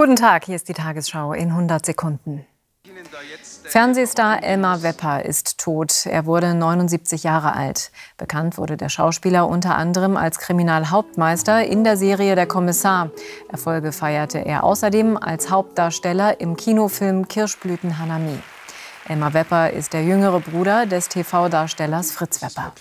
Guten Tag, hier ist die Tagesschau in 100 Sekunden. Fernsehstar Elmar Wepper ist tot. Er wurde 79 Jahre alt. Bekannt wurde der Schauspieler unter anderem als Kriminalhauptmeister in der Serie Der Kommissar. Erfolge feierte er außerdem als Hauptdarsteller im Kinofilm Kirschblüten Hanami. Elmar Wepper ist der jüngere Bruder des TV-Darstellers Fritz Wepper.